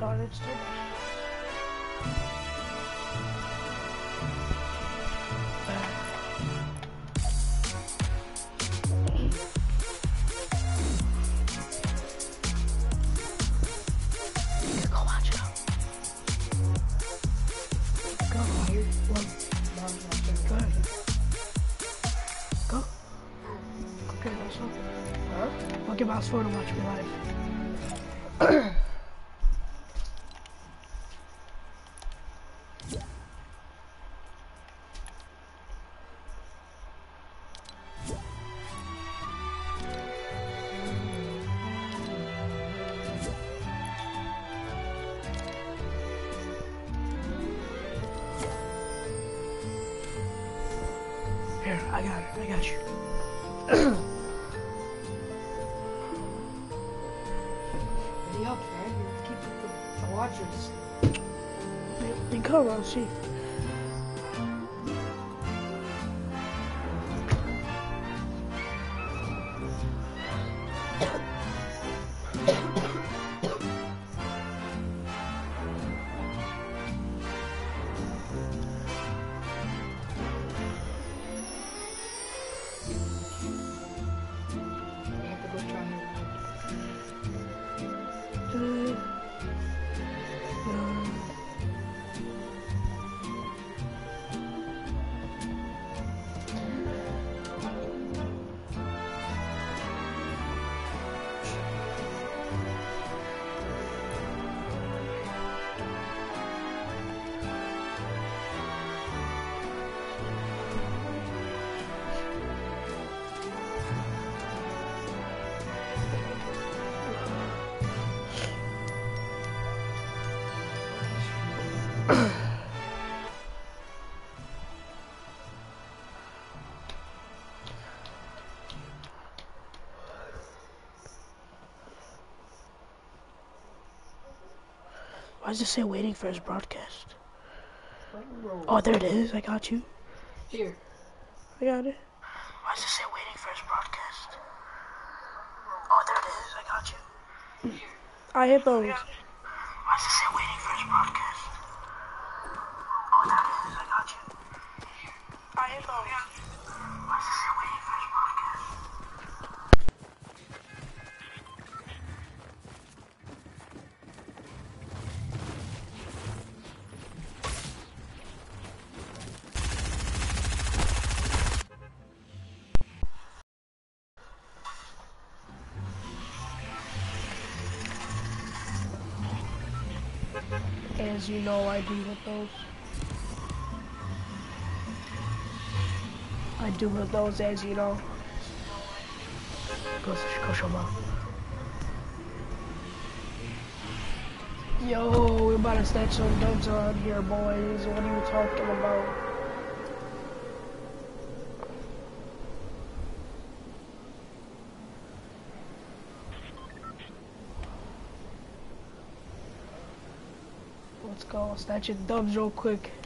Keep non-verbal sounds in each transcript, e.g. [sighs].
retarded still. Go watch it. Go. Go ahead. Go. Go get mouse phone. I'll get mouse phone and watch me live. Why does it say waiting for his broadcast? Oh, there it is. I got you. Here. I got it. Why does it say waiting for his broadcast? Oh, there it is. I got you. I hit those. You know, I do with those. I do with those, as you know. Go, go show mom. Yo, we're about to snatch some dubs around here, boys. What are you talking about? Let's. Snatch your dubs real quick.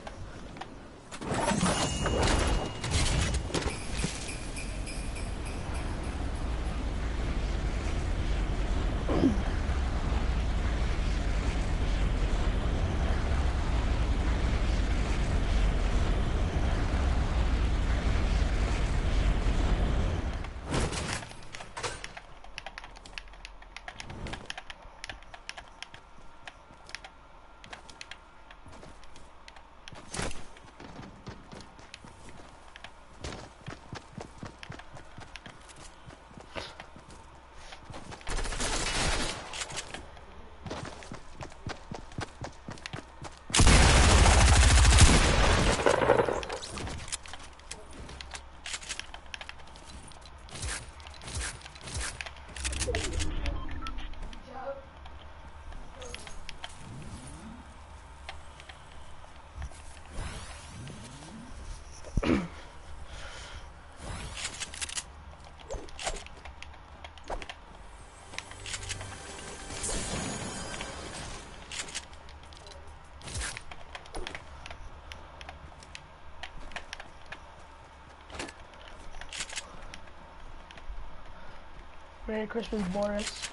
Merry Christmas, Boris.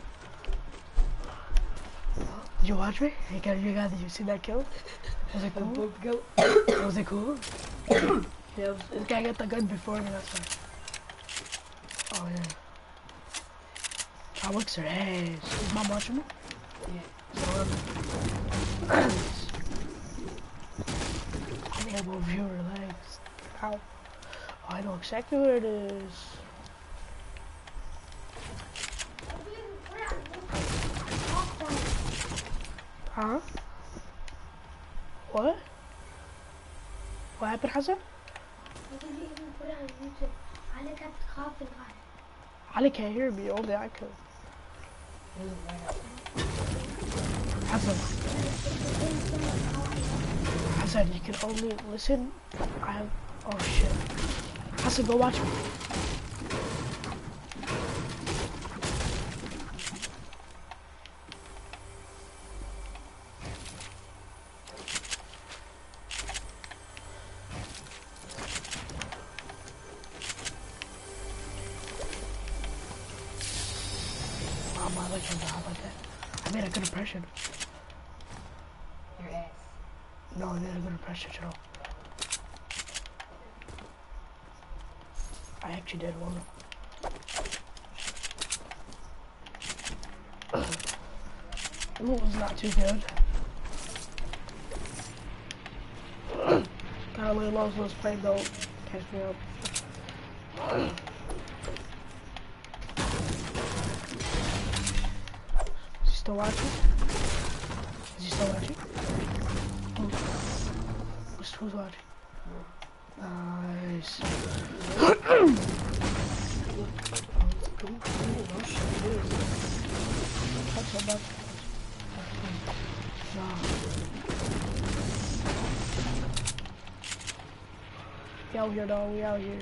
Did you watch me? Hey, you guys, did you see that kill? Was it cool? [coughs] Was it cool? Yeah. This guy got the gun before me, that's why. Oh, yeah. How looks her ass? Is mom watching me? Yeah. So, um, [coughs] I think I will view her legs. Ow. Oh, I know exactly where it is. Huh? What? What happened, Hassan? Ali can't hear me, only I could. Hassan, Hassan, you can only listen. I have, oh shit. Hassan, go watch me. Too good. Got a little low, so play though. Catch me up. Is still watching? Is he still watching? Who? Who's, who's watching? Nice. [clears throat] out here, dog. We out here.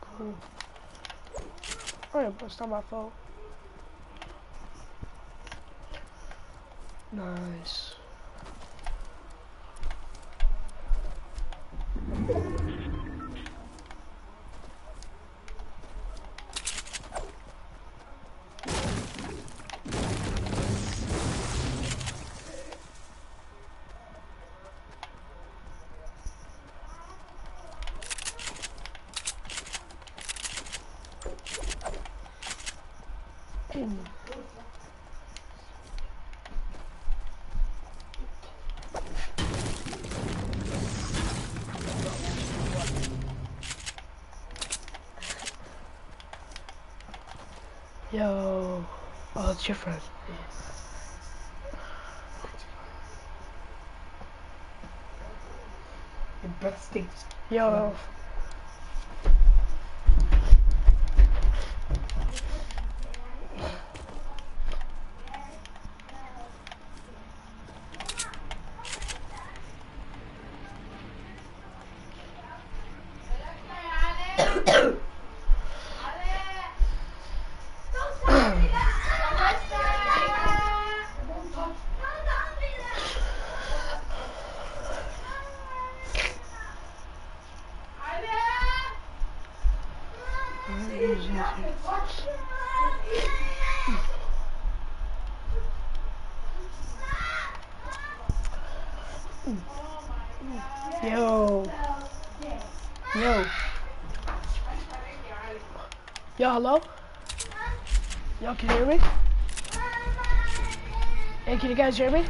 Cool. Oh yeah, it's not my fault. Nice. Yo. It's your friend. Your breath stinks. Yo. Yo. Yo. Yo, hello? Y'all can hear me? Hey, can you guys hear me?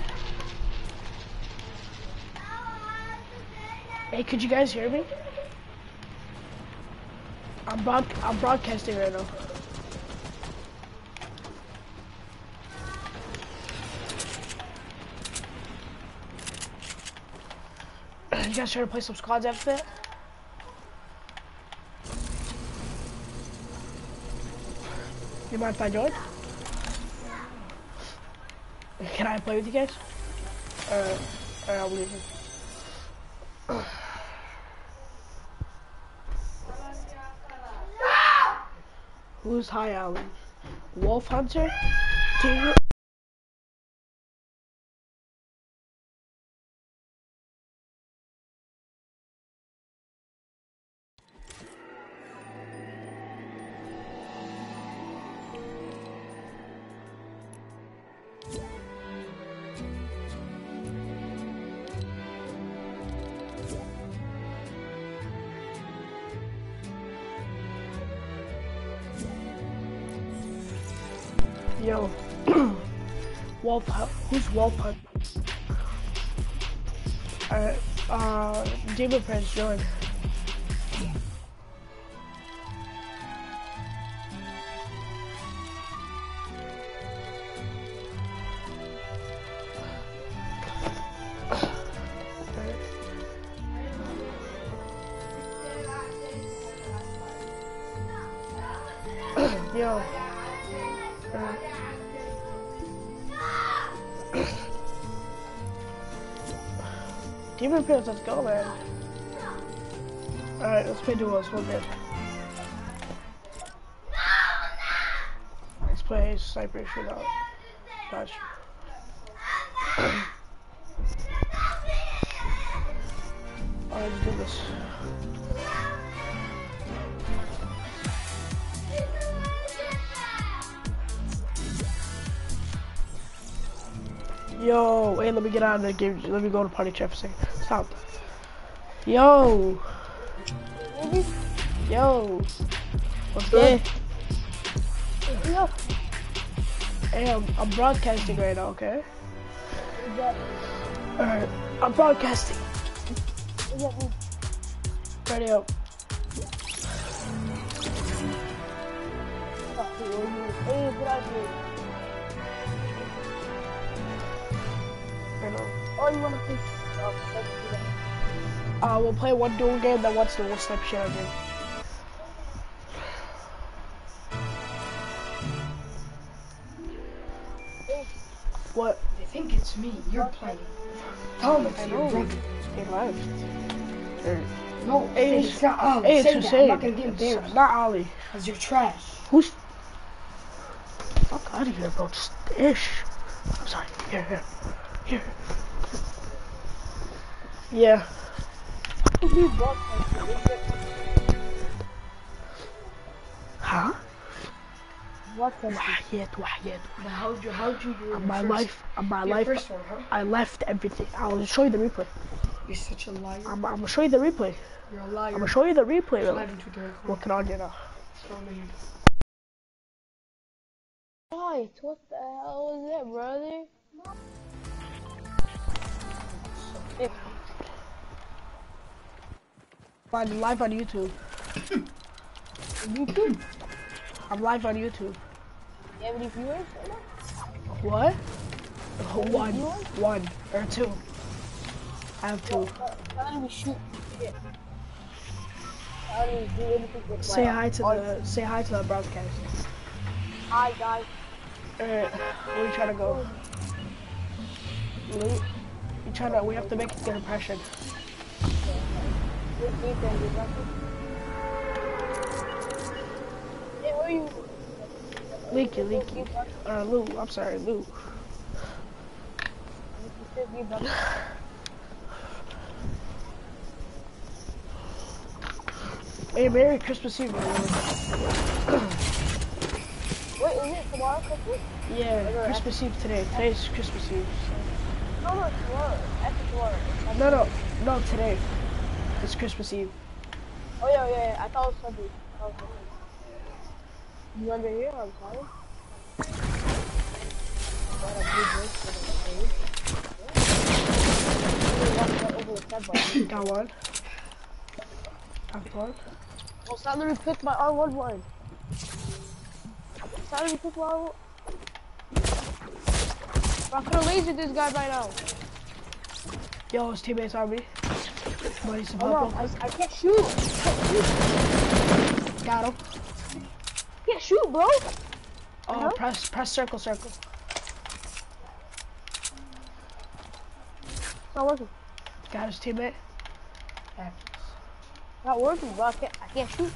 Hey, could you guys hear me? I'm broad I'm broadcasting right now. You guys trying to play some squads after that? You mind if I join? Can I play with you guys? Uh, uh I'll leave. Who's high Alan? Wolf Hunter? Join. Yo. Uh, Demon Prince, let's go, man. Alright, let's play duos, one good. Let's play sniper shootout. Gosh. Alright, let's do this. Yo, wait, let me get out of the game. Let me go to party chat for a second. Stop. Yo. Yo. What's good? Yeah. Hey, I'm, I'm broadcasting right now, okay? Alright, I'm broadcasting. Ready up. Hey, get out here. Right now. Oh, you wanna play? Uh, we'll play one duel game, then once the one snipe shit game. What? They think it's me. You're playing. Tell them it's I your brother. Hey, live. Or- No, Hey, it's, not Ali. Hey, it's that. I'm not gonna get It's embarrassed. not Ali. Cause you're trash. Who's? Fuck out of here, bro. Just ish. I'm sorry. Here, here, here. Yeah. You broadcast Huh? Broadcast وحياة وحياة. But how'd you, how'd you do On your my first, life, on my your life, first one, huh? I left everything. I'll show you the replay. You're such a liar. I'm, I'm gonna show you the replay. You're a liar. I'm gonna show you the replay. Bro. Slide into the record. What can I get now? Throw me in. Right, what the hell was that, brother? I'm live on YouTube. YouTube? [coughs] I'm live on YouTube. You have any viewers right? What? One, viewers? one or two. I have two. How do we shoot shit? How do we do anything with Say hi to the say hi to the broadcast. Hi, guys. Alright, where you trying to go? Loot? You trying to? We have to make a good impression. Leaky, leaky. Uh, Lou. I'm sorry, Lou. You said you got this? Hey, Merry Christmas Eve, everyone. Wait, is it tomorrow Christmas? Yeah, Christmas Eve today. Today's Christmas Eve. No, no, tomorrow. After tomorrow. No, no, no, today. It's Christmas Eve. Oh yeah, yeah, yeah. I thought it was Sunday. I thought it was Sunday. You under here? I'm sorry. Got a blue for the raid. Yeah. Over the step button. Got one. Got one. Oh, Salary picked my R1 line. Salary picked my R1. I'm gonna laser this guy right now. Yo, his teammates on me. Buddy, some Oh I, I can't shoot. I can't shoot. Got him. can't shoot, bro. Oh, Uh-huh. press, press circle, circle. It's not working. Got his teammate. Not working, bro. I can't, I can't shoot.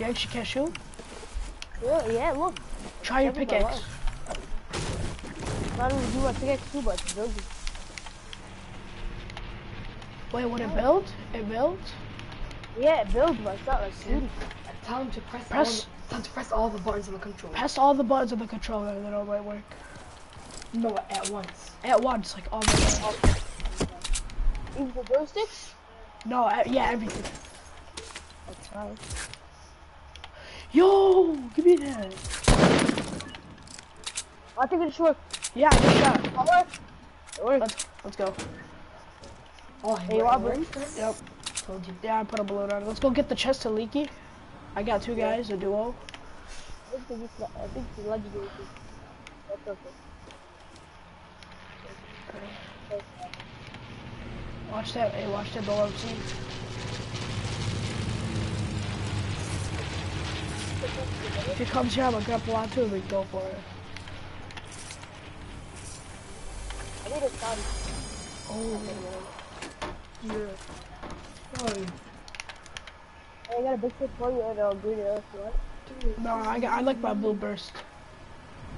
Yeah, she can't shoot. Yeah, yeah, look. Try your pickaxe. Not even do my pickaxe too, but it's building. Wait, would it build? It built? Yeah, it builds, but it's not like shooting. Tell him to press, Press- all the, tell him to press all the buttons on the controller. Press all the buttons on the controller and then it might work. No, at once. At once, like all the buttons. Even the joysticks? No, uh, yeah, everything. That's fine. Yo, give me that. I think it should work. Yeah, just shot. Let's, let's go. Oh, Hey, you Robert. Yep. Told you. Yeah, I put a balloon on it. Let's go get the chest to Leaky. I got two guys, a duo. I think it's, I think it's legendary. That's okay. Watch that. Hey, watch that door. See? If he comes here, I'm gonna grab one too and we go for it. Need a shot. Oh, Yeah. Oh, I got a big fish for you and a green arrow if you want. no, I, got, I like my blue burst.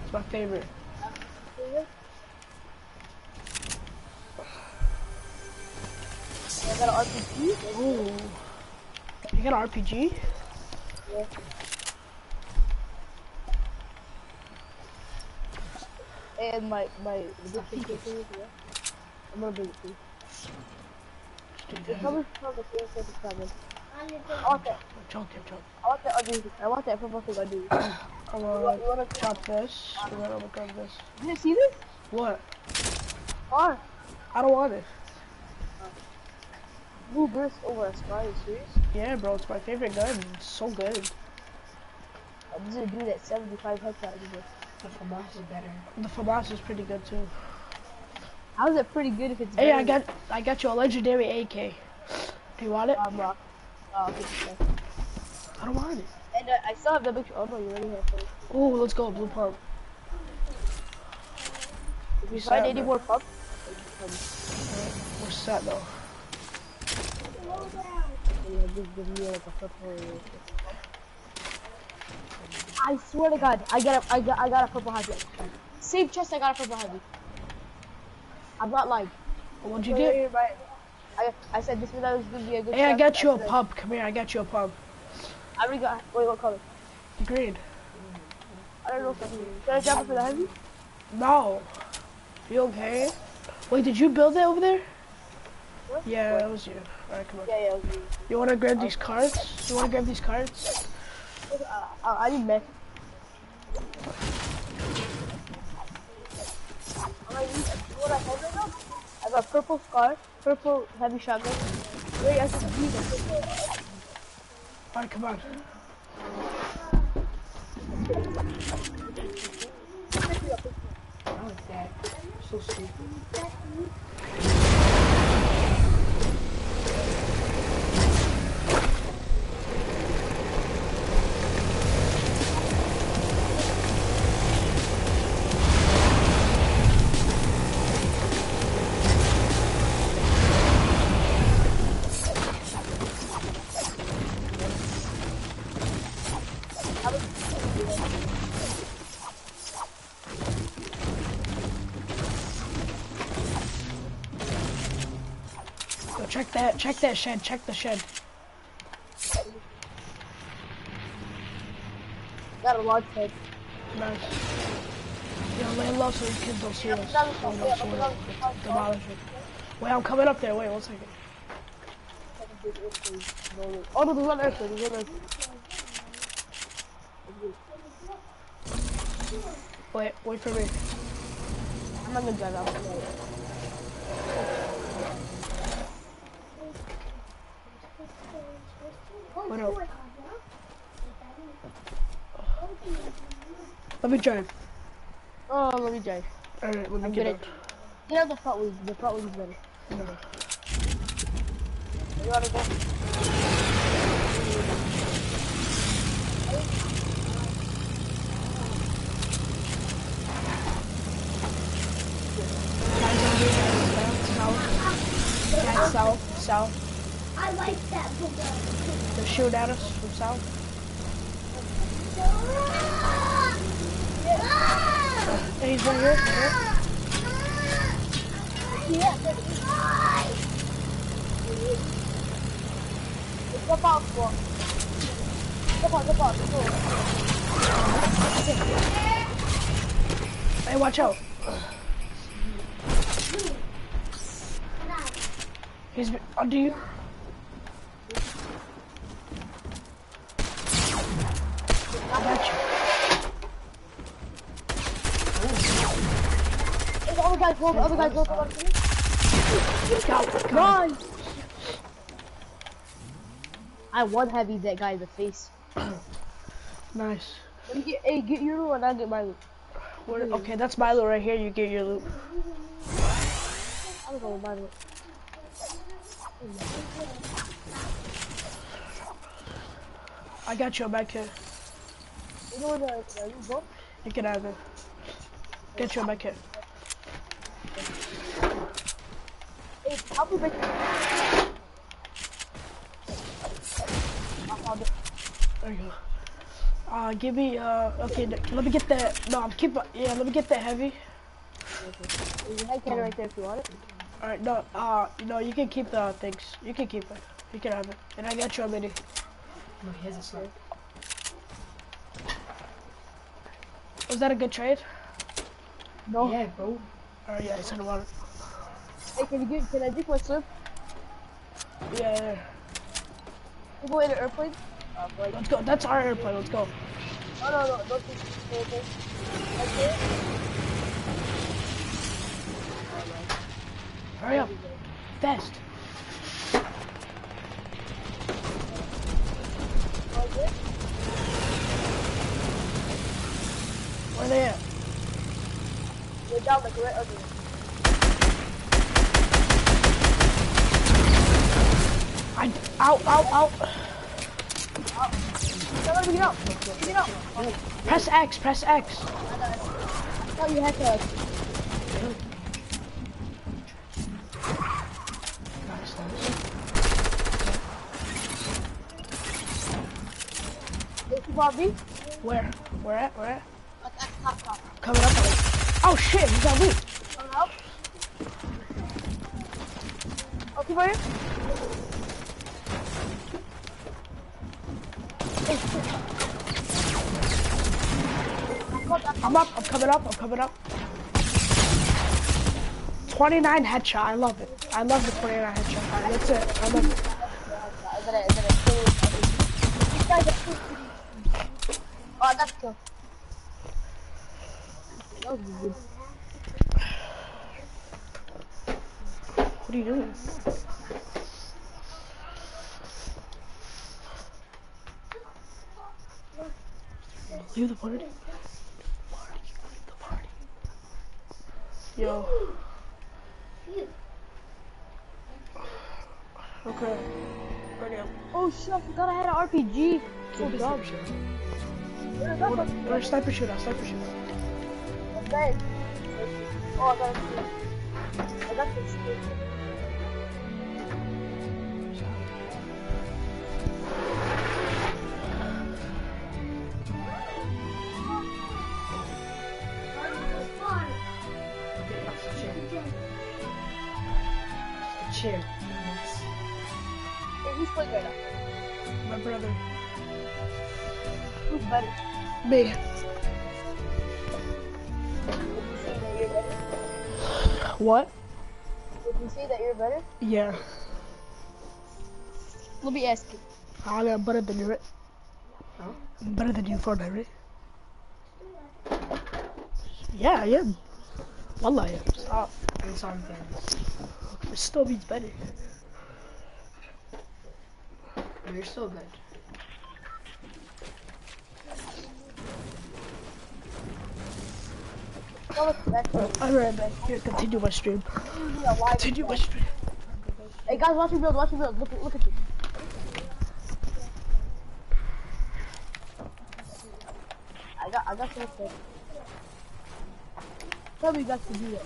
It's my favorite. I got an RPG. Ooh. You got an RPG? Yeah. And my my the big fish thing, yeah. I'm gonna bring it to you. It's coming from the same side of seven. I want that. Choke him, choke. I want that under. I want that purple thing under. I'm You want, you want to chop this. I'm gonna look at this. Did you see this? What? Car. I don't want it. Blue burst over a sky. Are you serious? Yeah, bro, it's my favorite gun. It's so good. I'm just gonna do that 75 headshot. Video. the FAMAS is better. The FAMAS is pretty good too. How is it pretty good if it's? Hey, I got I got you a legendary AK. Do you want it? Um, uh, uh, okay, okay. I don't want it. And uh, I still have the big. Oh no, you already have it. Oh, let's go, blue pump. If you You find any that. more pump, We're set though. yeah, just give me like a purple. I swear to God, I got a, I got, I got a purple heavy. Same chest, I got a purple heavy. I'm not lying. What'd you get? I, I said this was was gonna be a good. Hey, I got you a pump. Come here, I got you a pump. I already got. Wait, what color? Green. I don't know if I can. Should I drop it for the heavy? No. You okay? Wait, did you build that over there? What? Yeah, What? that was you. Alright, come on. Yeah, yeah. Okay. You wanna grab these cards? You wanna grab these cards? Uh, uh, I need meth. I need, got purple scar, purple heavy shotgun. Wait, I use a purple. Alright, come on. How is that? So stupid. That. Check that shed. Check the shed. Got a large head. Nice. Yo, lay low so these kids don't see us. Down They don't see us. Demolish it. Wait, I'm coming up there. Wait, one second. Oh no, there's one earth, there's one. Wait, wait for me. I'm not gonna drive out. Wait up. Let me drive. Oh, let me drive. Alright, let me I'm get gonna out. get out the front wheel. The front wheel is better. No. You wanna go? Guys over here, guys, south. South, like that. They're shooting at us from south. Hey, he's right here. Yeah. Out. Let's go. Hey, watch out. He's under uh, you. There's the other guy close, the other guy Run! I one heavy that guy in the face. [clears throat] Nice. Get, hey, get your loot and I'll get my loot. Where, okay, that's Milo right here. You get your loot. I'm going to my loot. I got you back here. You know the, the loot go? You can have it. Get you back here. Hey, help me break I found it. There you go. Uh, give me, uh, okay, let me get that, no, I'm keep, yeah, let me get that heavy. There's a hand cannon right there if you want it. Alright, no, uh, you know, you can keep the things. You can keep it. You can have it. And I got you a mini. No, he has a sniper. Was that a good trade? No. Yeah, bro. Alright, yeah, I said about it. Hey, can you get, can I drink my slip? Yeah. You go in the airplane? Uh, like, Let's go. That's our airplane. Let's go. no, no, no, don't the airplane. Right there? Hurry up. Fast. Where they at? They're down like right under me. I, out, out, out. Get out! Get out! Press X, press X. Oh, you had to. Nice, nice. Did you Bobby? Where? Where at? Where at? Like, that's top top. Coming up it. Oh shit, he's. Coming up. Okay, for you? I'm up, I'm coming up, I'm coming up. 29 headshot, I love it. I love the 29 headshot. That's it. I love it. Is that it? Is that it? These guys are too Oh, I got. That was good. What are you doing? Leave the party. The party. Yo. Okay. Ready. Oh shit, I forgot I had an RPG. So Give sniper shot. Where is that Or, fucking- or sniper shootout, sniper shootout. Dead. Oh, I got it. I got this. Okay, it's a chair. It's a chair. Yes. Hey, who's playing right now? My brother. Who's better? Me. What? Would you say that you're better? Yeah. Let me ask you. I'm better than you, right? Huh? I'm better than you, Fortnite, right? Yeah, I am. Wallah, I am. Stop. And some things. It still means better. You're still good. I'm right back. Here, continue my stream. Continue my stream. Hey guys, watch me build, watch me build. Look, look at you. I got, I got something. Tell me you guys to do it.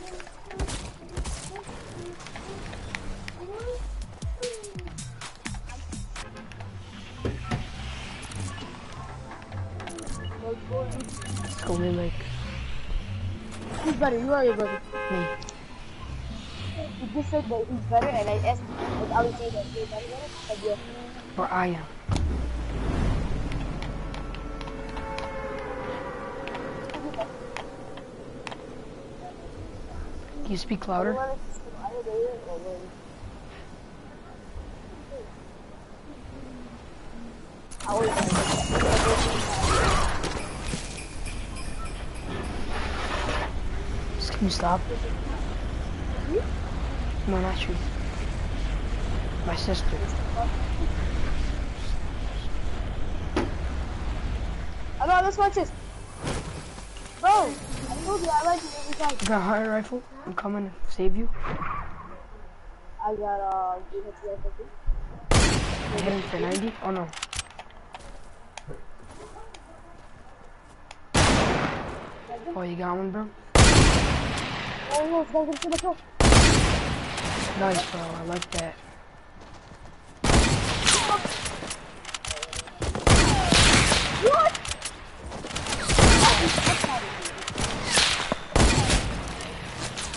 It's only like Who's better, you or your brother? me. You just said that he's better, and I asked, like, I would say that you're better than him. Like, yeah. Or I am. Can you speak louder? You can you stop? No, not you. My sister. I got this watch. Bro, I told you I like you every time. You got a hunter rifle? I'm coming to save you. I got uh, you rifle too. Hitting for 90. Oh no. Oh, you got one, bro? Oh no, it's not gonna kill. Nice, bro. I like that. What?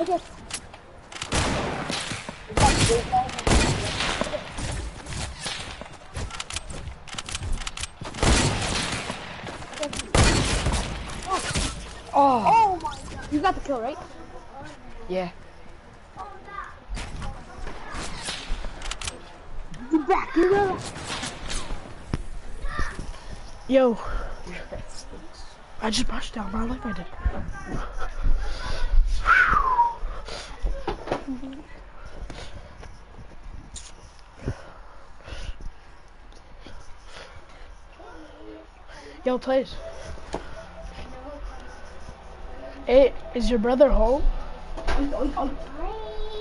Okay. Oh, Oh my god. You got the kill, right? Yeah. Get back, you know. Yo, I just brushed down my life. I did. Yo, please. Hey, is your brother home?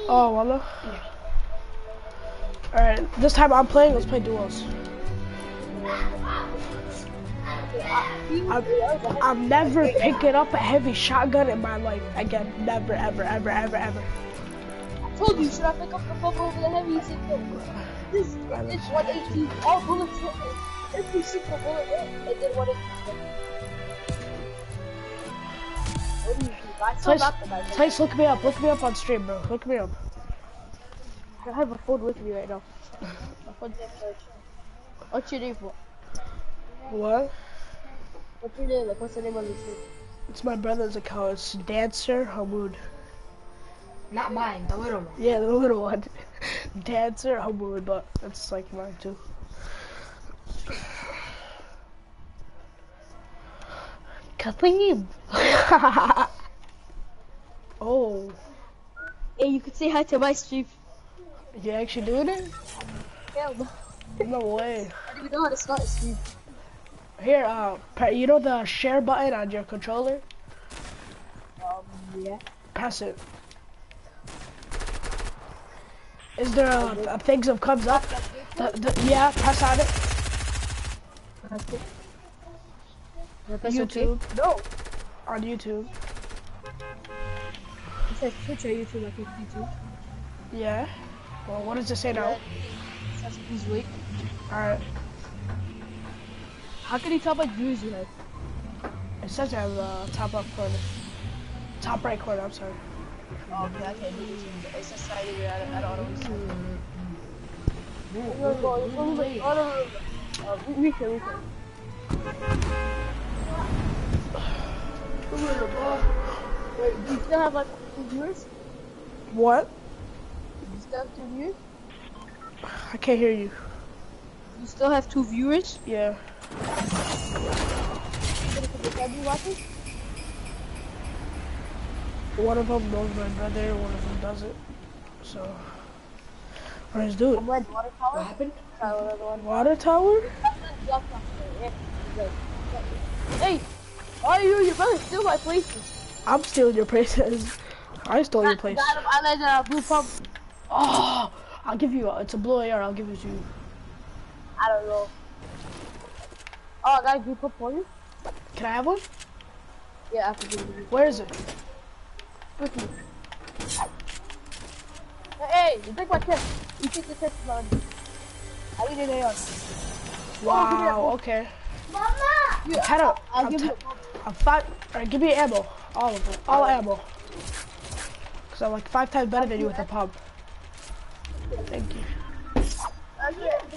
Oh, Wallah? Alright, this time I'm playing, let's play duos. I'm, never picking up a heavy shotgun in my life again. Never, ever, ever, ever, ever. I told you, should I pick up the fuck over the heavy? You said. This is 118. All bullets hit me. Every single bullet hit. Then 118. What do you? I still Tice, got the knife. Tice, look me up. Look me up on stream, bro. Look me up. I have a phone with me right now. My phone's in search. What's your name for? What? What's your name? Like, what's the name on the stream? It's my brother's account. It's Dancer Hamoud. Not mine, the little one. Yeah, the little one. [laughs] Dancer Hamoud, but that's like mine too. Kathleen! [laughs] oh, Hey, you could say hi to my stream. you actually doing it? Hell no. No way. I don't even know how to start a stream. Here, uh, you know the share button on your controller? Um, yeah. Press it. Is there a, a thing that comes up? The, the, yeah, press on it. That's it. YouTube. No. On YouTube. It says Twitch or YouTube, like it's YouTube. Yeah. Well, what does it say now? It says please wait. Alright. How can you tell what views you have? It says on the top left corner. Top right corner, I'm sorry. Oh, okay, I can't do YouTube. It's just you at, at auto. Uh, we, we can, we can. [sighs] Wait, do still have like two viewers? What? Do you still have two viewers? I can't hear you. You still have two viewers? Yeah. Can you watching? One of them knows my brother, one of them doesn't. So. Alright, let's do it. I'm water tower. What happened? Try another. Water tower? Hey, why are you and your brother steal my places? I'm stealing your places. I stole your place. Got him, I landed on a blue pump. Oh! I'll give you, a, it's a blue AR, I'll give it to you. I don't know. Oh, I got a blue pump for you? Can I have one? Yeah, I can give you. Where is it? With me. Hey, you take my test. You take the test man. I need an AR. Oh, wow, okay. Yeah, Head up. I'll I'm give you. I'm five. Alright, give me ammo. All of it. All ammo. Cause I'm like five times better than you with a pump. Thank you.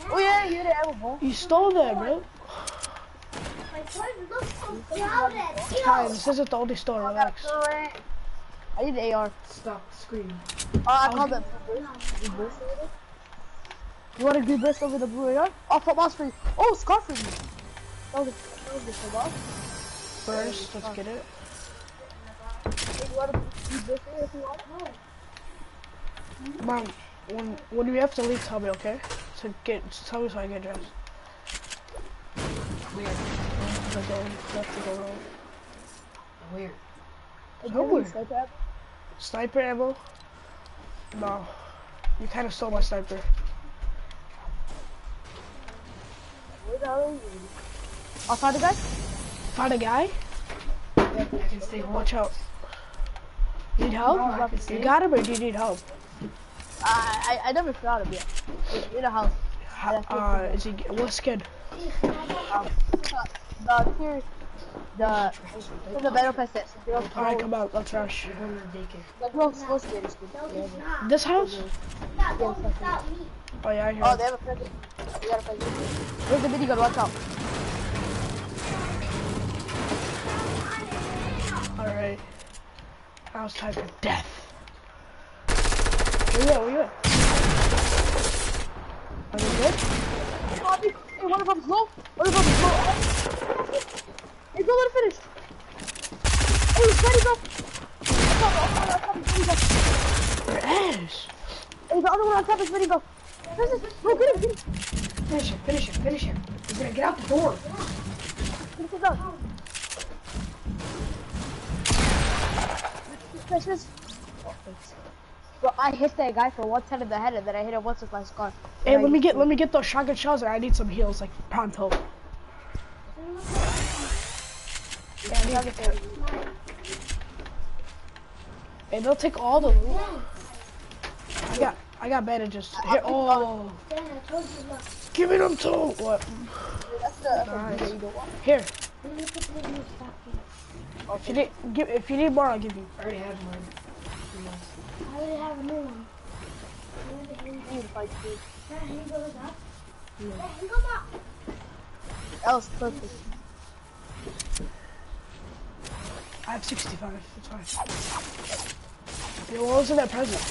Oh yeah, you had an ammo ball. You stole that, bro. Ty, this isn't the only store. Relax. I need an AR. Stop screaming. Oh, I called that blue burst. You want a green burst over the blue AR? Oh, flip mouse oh, for you. Oh, scar for you. That was a, that was a flip. First, let's get it. Mom, when when we have to leave, tell me, okay? So get, tell me so I get dressed. Weird. Like go left to go wrong. Weird. Hey, do So you have any weird. sniper ammo? Sniper ammo? No. You kind of stole my sniper. Where the hell are you? Outside the guy? Find a guy? I can stay home. Watch out. Need help? No, you got him or do you need help? I, I, I never found him yet. In- In a house. Ho- Uh, is he, what skin? Um, the tier, the, from the battle pass that. The girls, Alright, come out, let's rush. You're going to daycare. the girls supposed to get this. Yeah, yeah. This house? Yes. Oh yeah, I hear Oh, they have a present. They got a present. Where's the minigun? Watch out. Alright. It's time for death. Where you at? Where you at? Are you good? Oh, dude. Hey, one of them's low. One of them's low. Hey, go let it finish. Hey, he's ready, he's. Your ass. Hey, the other one on top is ready, is, go get him, get him. Finish him, finish him, finish him. He's gonna get out the door. Finish it down. This. Thanks. Bro, I hit that guy for one ten of the head, and then I hit him once with my scar. Hey, let me get let me get those shotgun shells and I need some heals, like pronto. Yeah, Hey, they'll take all the loot. I got I got bandages. Here, oh, give me them too. What? That's the that's the Nice. video you don't want. Here. If you need give if you need more, I'll give you. I already have mine. Three months. I already have a new one. You need to fight too. Can he go up? That was perfect. I have 65. It's fine. Yo, what was in that present?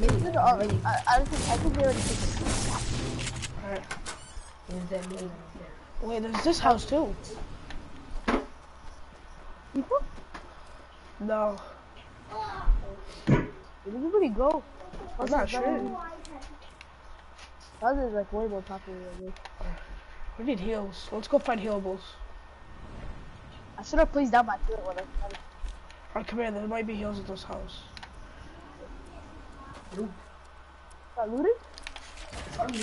No, no, I, I don't think I think they already took it. Alright. Is that me? right there? Wait, there's this house too. People? No, Where did everybody go? I'm not sure. How's is like way more popular than this? We need heals. Let's go find healables. I should have placed down my foot when I started. Alright, come here. There might be heals in this house. Got looted?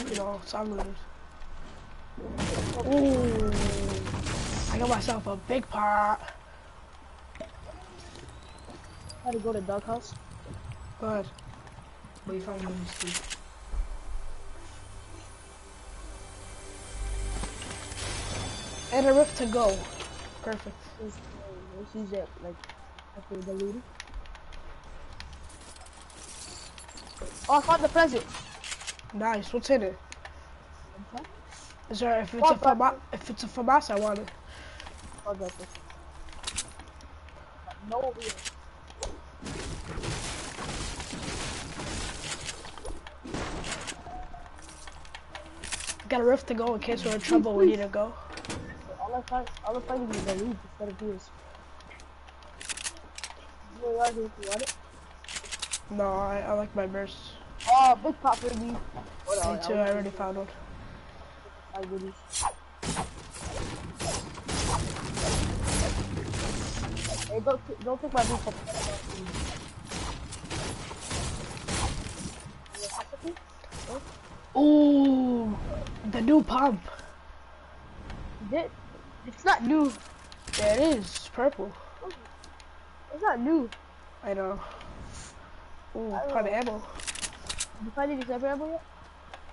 You know, it's unlooted. Ooh. I got myself a big pot. Had to go to doghouse. Go ahead. But you found moons too. And a rift to go. Perfect. Let's, use it like after the looting. Oh, I found the present. Nice. What's in it? Okay. Is there if it's Oh, a fama if it's a famas, I want it. Oh. No. Got a rift to go in case we're in trouble. We need to go. All all find is the instead of. You know what, if you want it? No, I, I like my bursts. Oh, big pop for me. What Me too. I already found one. I goodies. Hey, don't, don't take my big pop. Ooh, the new pump. It, it's not new. Yeah, it is. Purple. It's not new. I know. Ooh, I of know. ammo. Did you find any sniper ammo yet?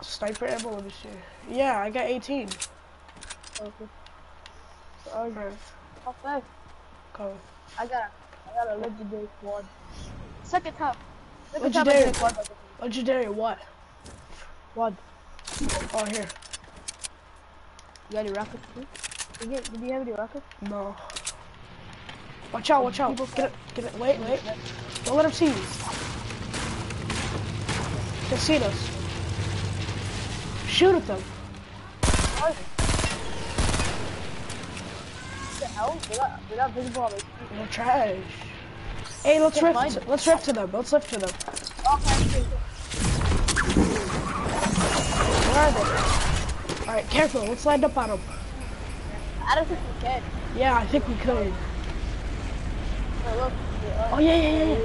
Sniper ammo. Let me see. Yeah, I got 18. Okay. Alright. How fast? Go. I got a, I got a legendary quad. Second time. Second time Legendary. quad. Legendary what? Quad. Oh, here. You got any rockets too? Did you, did you have any rockets? No. Watch out, watch out. Get it, get it. Wait, wait. Don't let him see you. They seen us. Shoot at them. What the hell? They're not, they're not visible on my screen. They're trash. Hey, let's rift. them. Let's rift to them. Let's lift to them. Okay. Where are they? All right, careful. Let's land up on them. I don't think we can. Yeah, I think we could. Oh, look. Oh yeah, yeah, yeah, yeah.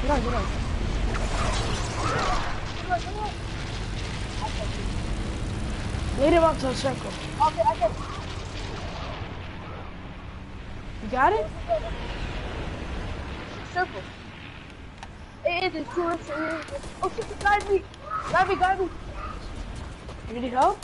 Get on, get on. Lead him up to the circle. Okay, I can. You got it? Circle. Hey, hey, there's two rifts right here. Oh shit, guide me. Guide me, guide me. You need help?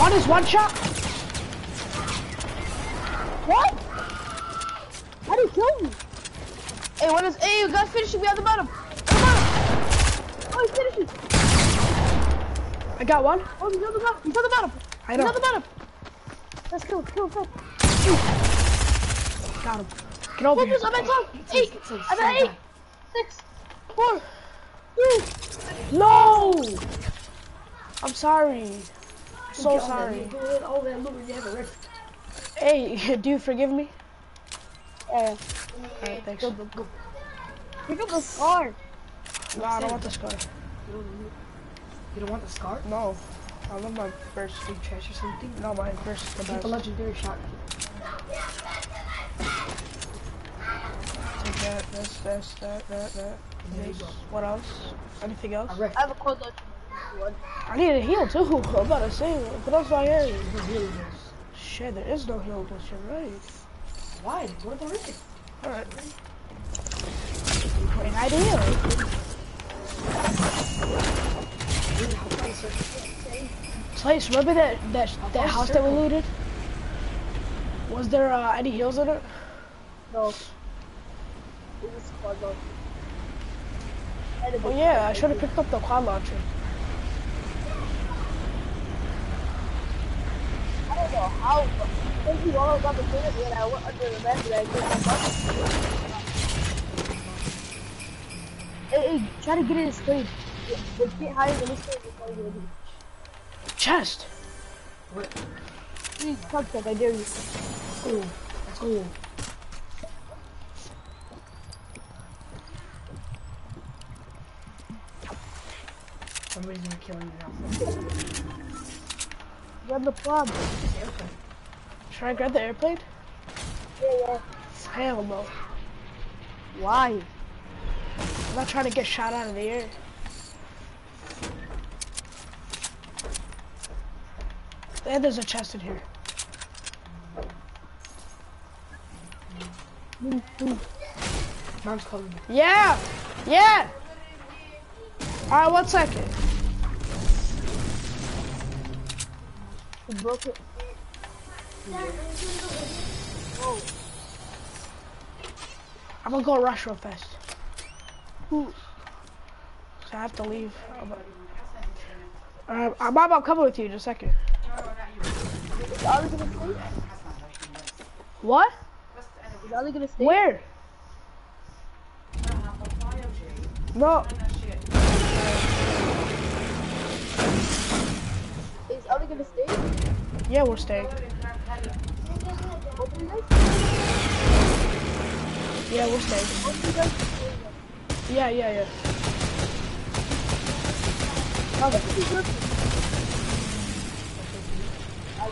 One is one shot. What? How did he kill me? Hey, what is? Hey, you guys finishing me at the bottom. Bottom. Oh, he's finishing. I got one. Oh, he's on the bottom. He's on the bottom. I He's on the bottom. Let's kill, kill, kill. Got him. Get over here. I'm at 12. Eight. I'm at eight. Six. Four. Three. No! I'm sorry. So sorry. That look, you have a rift. Hey, [laughs] do you forgive me? Yeah. Alright, thanks. Go, go, go. Pick up the scar. No, I don't want the scar. You don't want the scar? No. I love my first. Big trash or something? No, my first is the Keep a legendary shotgun. Take that, this, this, that, that, that. There This. What else? Anything else? I have a cold. One. I need a heal too. [laughs] I'm about to say, what else do I have? There's no healing this. Shit, there is no heal, but you're right. Why? There's one already. Alright. Great idea. Dude, how can I search? Slice, remember that that that house that we looted? Was there uh, any heals in it? No. It was quad a Oh yeah, I should have picked up the quad launcher. I don't know how. but Thank you all got the thing and I went under the bed and I them up. Hey, hey, try to get in his cave. Get, get- higher than this before you get. Chest. What? Please, touch that, I dare you. Cool. That's cool. Somebody's gonna kill you now. Grab the plug. Should I grab the airplane? Yeah, yeah. Hell no. Why? I'm not trying to get shot out of the air. And there's a chest in here. Mom's calling me. Yeah! Yeah! Alright, one second. He broke it. Oh, I'm gonna go rush real fast. So I have to leave. I'm, uh, I'm, Mom, I'm coming with you in a second. Is Ollie gonna stay? What? Is Ollie gonna stay? Where? No. Is Ollie gonna stay? Yeah, we're staying. Both of you guys? Yeah, we're staying. Both of you guys? Yeah, yeah, yeah. Oh,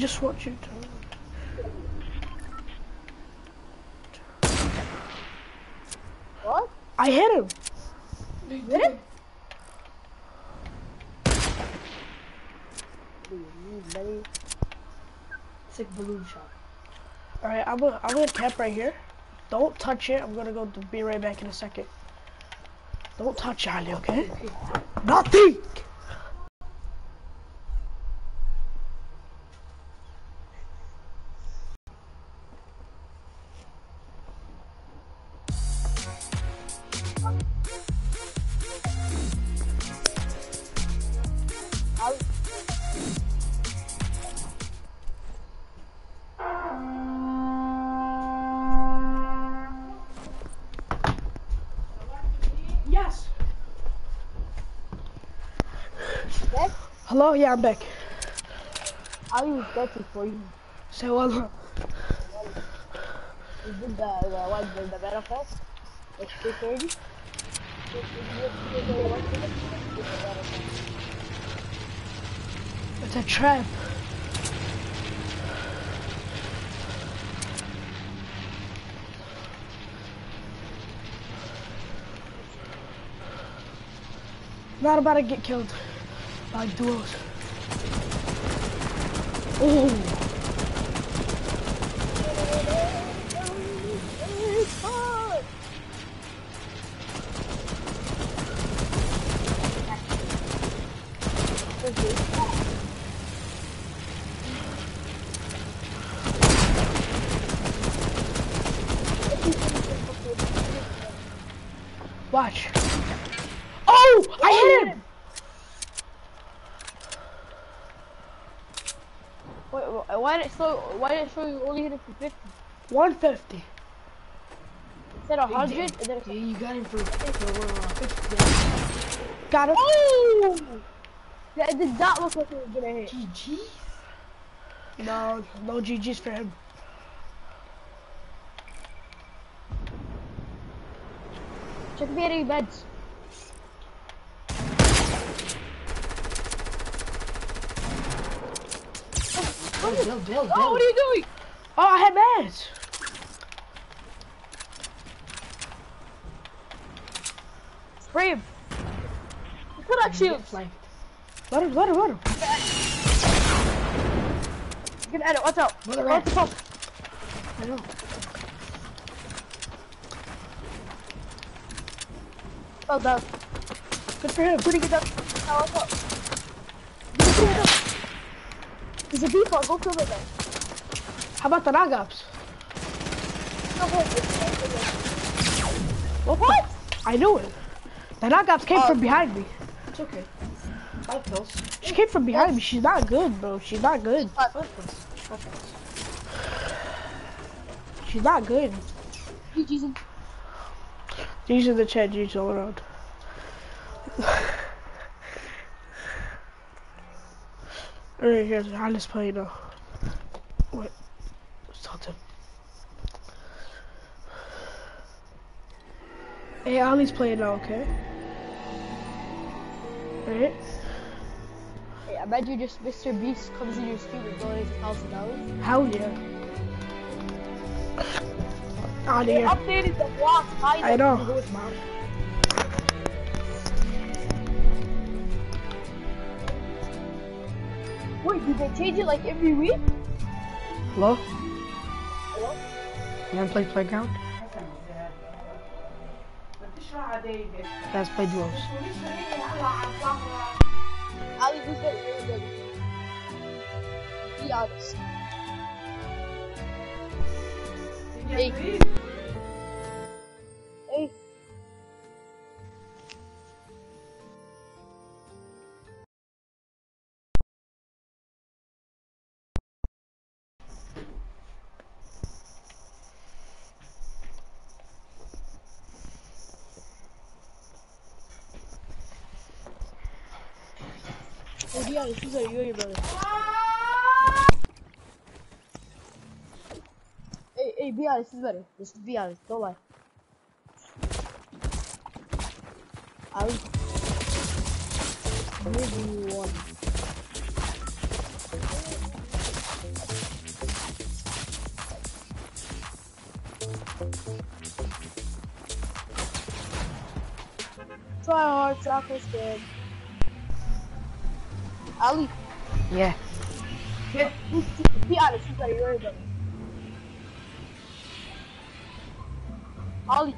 just want you to. What? I hit him. You hit it? Buddy. Sick balloon shot. All right, I'm gonna, I'm gonna camp right here. Don't touch it. I'm gonna go to be right back in a second. Don't touch Ali, okay? Nothing. Hello. Yeah, I'm back. I'll use that for you. Say what? Did the, the what, the, the? It's 330? It's a trap. Not about to get killed by duos. Oh, watch. Oh, I hit him. Wait, wh- why did it show, why did it show you only hit it for 50? 150. It said 100 and then it Yeah, you got him for, for 50. Got him. Oh! Yeah, it did not look like it was gonna hit. GG? No, no GG's for him. Check if he had any beds. Oh, build, build, Oh, what are you doing? Oh, I had meds. Spray him. You could Get. Let him, let him, let him. you can edit, watch out. The Watch the pump. I know. Well done. Good for him. Pretty good. Now watch out. Get him. A default, go kill that guy. How about the knock-ups? No, What? What? I knew it. The knock-ups came Oh. from behind me. It's okay. Five kills. She came from behind me. She's not good, bro. She's not good. Five kills. Five kills. She's not good. GG's in. These are the chat G's all around. Alright, here's how let's play now. Wait. Let's talk to him. Hey, Ali's playing now, okay? Alright? Hey, I bet you just Mr. Beast comes in your stream and donates a thousand dollars. Hell yeah. Out of here. updated the blocks. Hide I know. Wait, did they change it like every week? Hello? Hello? You wanna play Playground? Let's play duos. Ali, who's good? Really good. Be honest. Hey. Honest, who's are you or your brother? Hey, hey, be honest, who's better? Just be honest, don't lie. Ali. Maybe one. Try hard, soccer's good. Ali, Yeah. who's, [laughs] be honest, who's better? You or your brother? Ali.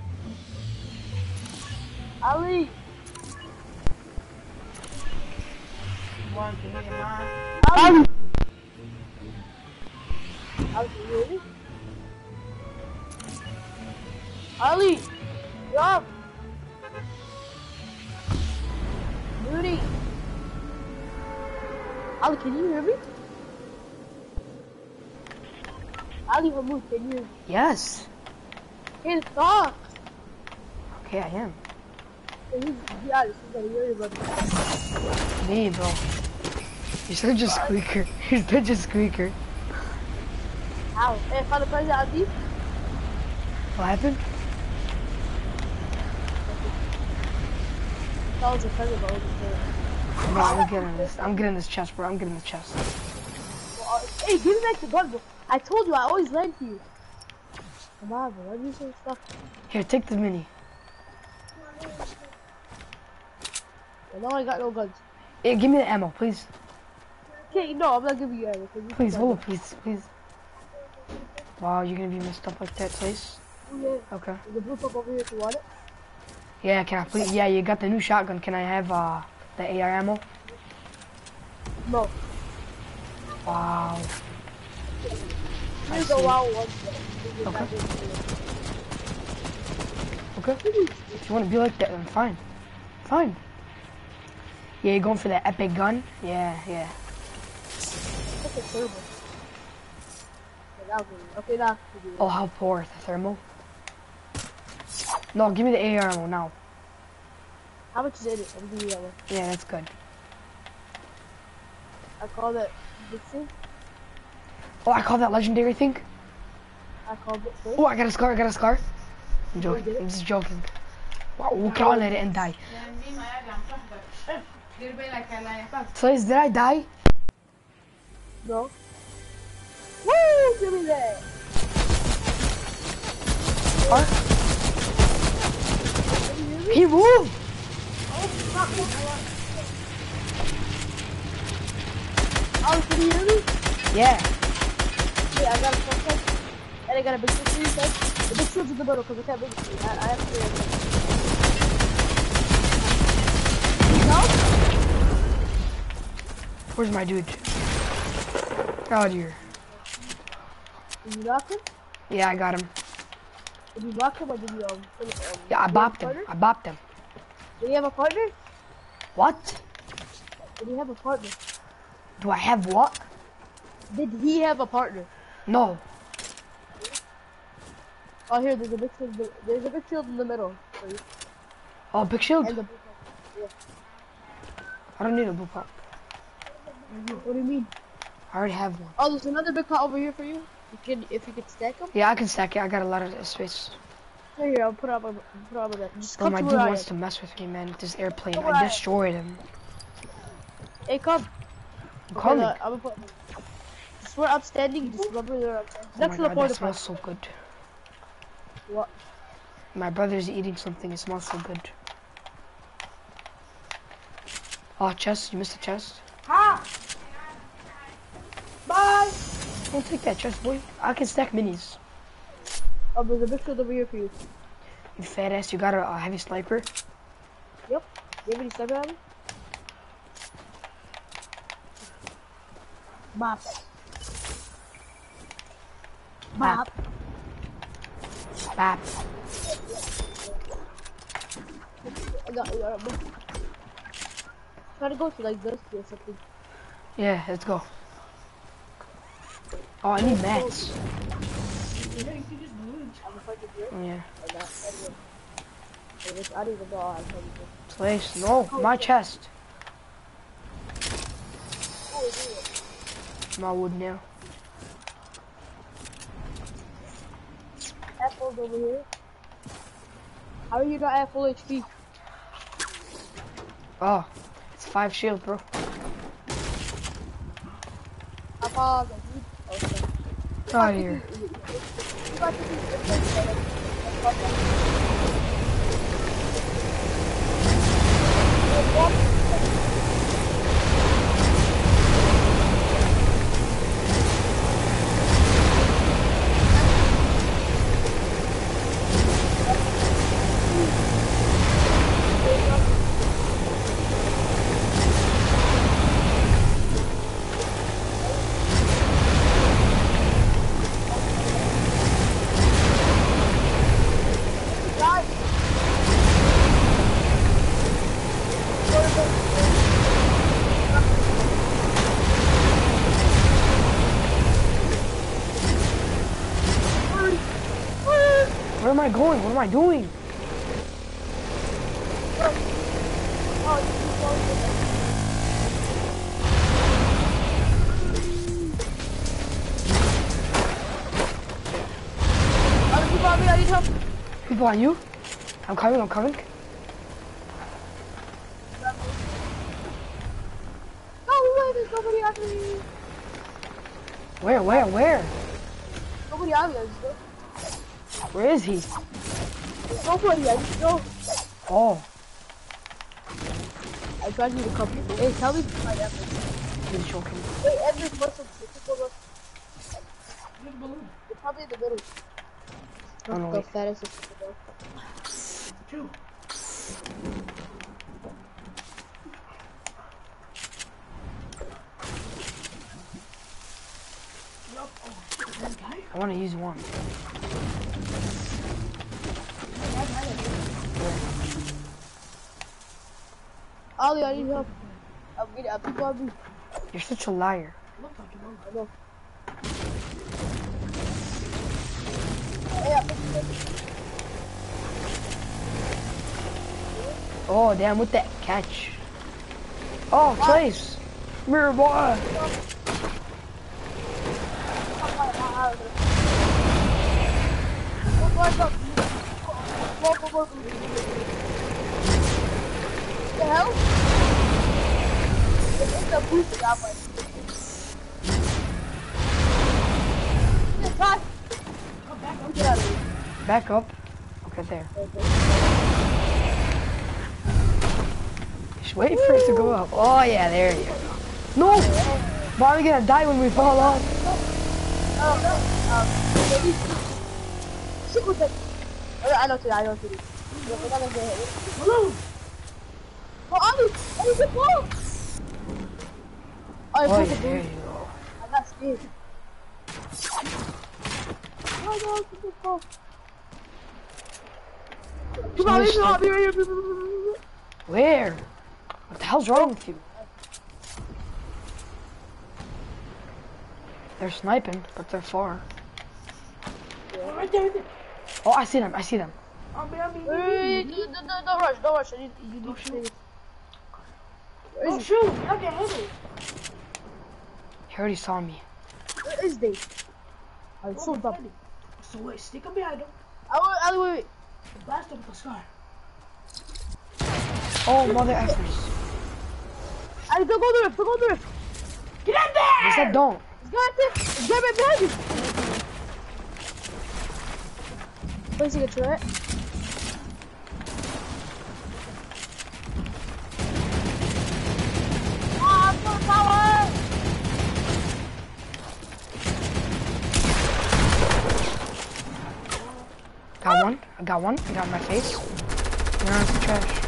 Ali. One to me, man. Ali. Ali, can you hear me? Ali. Hammoud, can you? Yes. Hey, talk. Okay, I am. Yeah, this is he's gonna hear Me, bro. You're such a squeaker. [laughs] You're such a squeaker. how? Hey, Father President Adi? What happened? That was a of ours. Bro, I'm getting this. I'm getting this chest, bro. I'm getting this chest. Well, hey, give me back the gun, bro. I told you, I always lend to you. Come on, bro. Why do you say stuff? Here, take the mini. Well, now I got no guns. Hey, give me the ammo, please. Okay, no, I'm not giving you ammo. you Please, hold up, please, please. Wow, you're gonna be messed up like that, please. Yeah, Okay. there's a blue pump over here if you want it. Yeah, can I please? Yeah, you got the new shotgun. Can I have uh the AR ammo? No, Wow. I see. the WoW one. Okay. Okay. If you want to be like that, then fine. Fine. Yeah, you're going for that epic gun? Yeah, yeah. That's a turbo. Okay, now give me. Okay, now give me. Oh, how poor the thermal. No, give me the AR ammo now. How much is it? I'm giving you that one. Yeah, that's good. I call it. Dixie. Oh, I called that legendary thing. I called it first. Oh, I got a scar. I got a scar. I'm joking. I'm just joking. Wow, we can all let it and die. Slays, did I die? No. Woo! Give me that. What? Can you hear me? He moved. Oh, can you hear me? Yeah. I got a front side, and I got a big shield for you guys. The big shield's in the middle because I can't to you. I, I have to do it. No? Where's my dude? Oh dear. Did you knock him? Yeah, I got him. Did you knock him or did you, um? Um, Yeah, I do you bopped him. I bopped him. Did he have a partner? What? Did he have a partner? Do I have what? Did he have a partner? No. Oh, here, there's a big shield. There's a big shield in the middle. Oh, big shield. And the big I don't need a blue pump. Mm-hmm. What do you mean? I already have one. Oh, there's another big pot over here for you. You can, if you could stack them. Yeah, I can stack it. I got a lot of space. Here, here, I'll put it on my, put on my. Just come my dude wants to mess with me, man. with This airplane. I destroyed him. Hey, come. Coming. Okay, I'm gonna put. Just we're outstanding. Just remember they're outstanding. Oh my to the god, that smells so good. What? My brother's eating something. It smells so good. Oh, chest. You missed the chest. Ha! Bye! Don't take that chest, boy. I can stack minis. Oh, there's a big shield over here for you. You fat ass. You got a, a heavy sniper. Yep. You have any sniper on me? Bop. Bop. Bap. I got, got it. Try to go to like this or something. Yeah, let's go. Oh, I need mats. I'm gonna find you here. Yeah. Or not. Anyway. I don't even know how I'm trying to do. Place. No, my chest. My wood now. Apples over here. How are you not at full HP? Oh, ah, it's five shield, bro. How far the wood? Okay. Get out here. You going? What am I doing? People on I need help. People you? I'm coming, I'm coming. Oh, no way, there's nobody after me. Where, where, where? Nobody on me, I just go. Where is he? Nobody, I go. Oh, I tried to come. Hey, tell me my effort. he's joking. Wait, every person, people look. You're probably in the middle. Oh, no, the wait. fattest is in the middle. Oh, I want to use one. Ollie, I need help. I'm getting up. On me. You're such a liar. I know. Oh, damn, with that catch. Oh, Trace. Mirror boy. The hell? It's a boost that. Back up. Okay, there. Just wait for it to go up. Oh, yeah, there you go. No! Why are we gonna die when we fall off? I know too. I know too. Yeah, we're not gonna get hit. Balloon! Oh, Ollie! Ollie, get ball! Oh, Oh, it's like a there boost. you. I'm not scared. Oh, no, it's a ball. Come on, Finish come on, the- be right here, be right here, be right here. Where? What the hell's wrong with you? They're sniping, but they're far. Oh, right there, right there. Oh, I see them. I see them. On me, on me. Wait, wait, wait, don't, don't, don't rush, don't rush. I need, you need to shoot. Don't oh, shoot. I can hit it. He already saw me. where is they? I'm so dumb. So wait, stick him behind him. Ali, Ali, wait, wait. Blast him with the scar. Oh, mother effers. Ali, don't go to the rift, don't go to the rift. Get in there! He said don't. This guy right there. This guy right behind you. Placing a turret. I'm so power! Got one. I got one. I got my face. You're on some trash.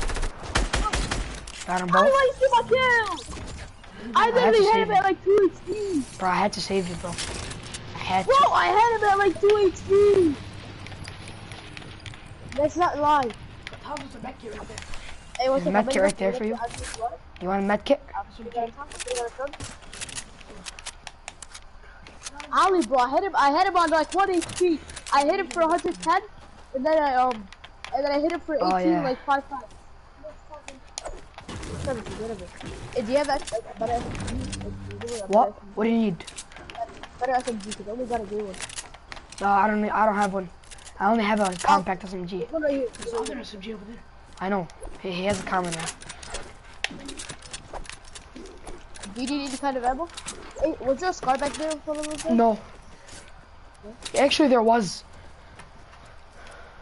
Got them both. I see my kill? I had literally to had save him it. at like 2 HP. Bro, I had to save you, bro. I had Bro, to. I had him at like 2 HP. That's not lie. How was the back here right there? Hey, what's There's up? a medkit right there for you. You want a med kit? Ali, bro, I hit him. I hit him on like one HP. I hit him for 110, and then I um, and then I hit him for 18 Oh, yeah. like five times. Hey, uh, do you have that? Uh, a SMG? What? What do you need? Better SMG, because I only got a one. No, I don't. need- I don't have one. I only have a compact SMG. What are you? There's other SMG over there. I know. He, he has a common now. Do you need any kind of ammo? Hey, was there a scar back there for a little bit? No. Actually, there was.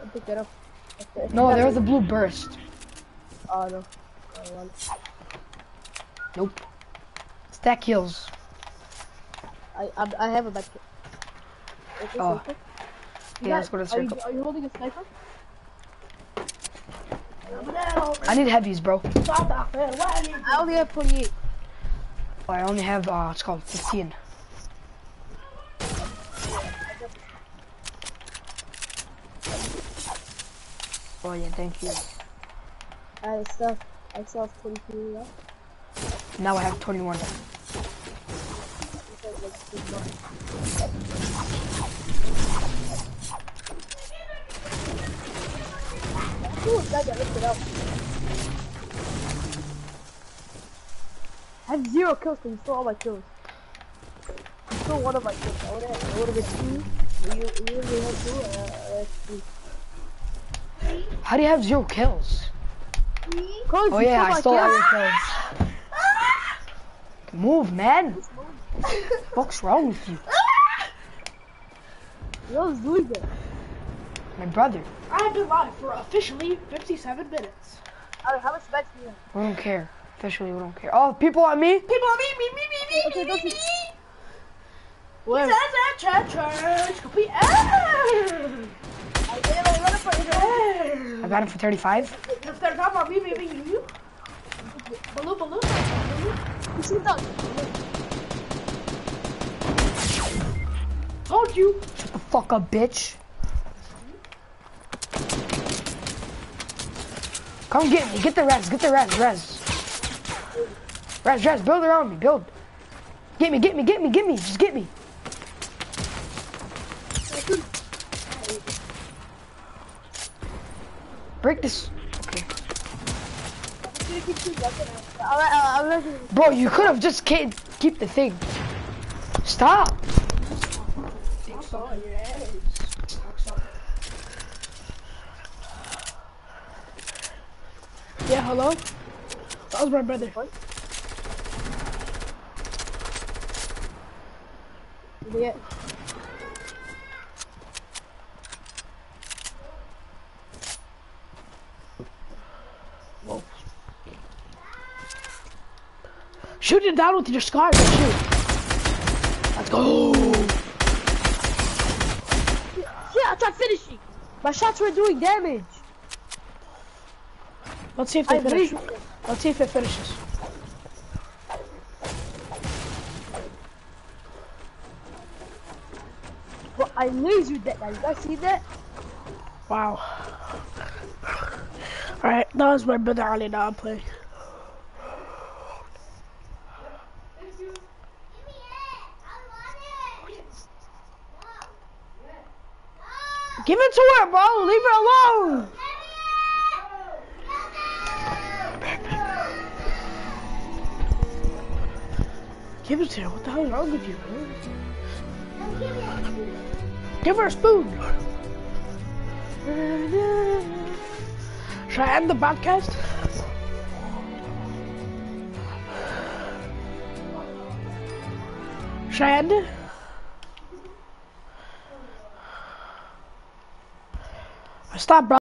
I picked it up. Okay. No, there was a blue burst. Oh, no. Oh. Nope. Stack kills. I, I, I have a back Oh. sniper. You Yeah, got- let's go to the are you- Are you holding a sniper? I need heavies, bro. Stop that, man. Why I I only have 28. I only have, uh, it's called 15. Oh yeah, thank you. I still, I still have 22 left. Now I have 21. Ooh, that got lifted up. I have zero kills, but you stole all my kills. You stole one of my kills. I would have, I would have been two. You, you only had two. Uh, had three. How do you have zero kills? Oh yeah, I stole all your kills. Move, man. What's wrong with you? What was doing that? My brother. I've been live for officially 57 minutes. Alright, how much back do you have? We don't care. Officially, we don't care. Oh, people on me? People, on me, me, me, me, me, Okay, me, don't me, you- me. Where? Says that church, church, complete. Ah! I did it, let it for I got him for 35. If they're talking about me, me, me, you, you. Baloo, baloo, baloo. You see that? Told you. Shut the fuck up, bitch. Come get me. Get the res. Get the res. Res. Res, res. Build around me. Build. Get me. Get me. Get me. Get me. Just get me. Break this. Okay. Bro, you could have just kept keep the thing. Stop. Hello? That was my brother. Yeah. Shoot it down with your scar, shoot. Let's go. Yeah, I tried finishing. My shots were doing damage. Let's see if I they finish. lasered them. Let's see if it finishes. But I lasered that guy. You guys see that? Wow. Alright, that was my brother Ali now I'm playing. Give it to her, bro. Leave her alone. Give it to her. What the hell is wrong with you, bro? Give her a spoon. Should I end the podcast? Should I end it? Stop, bro.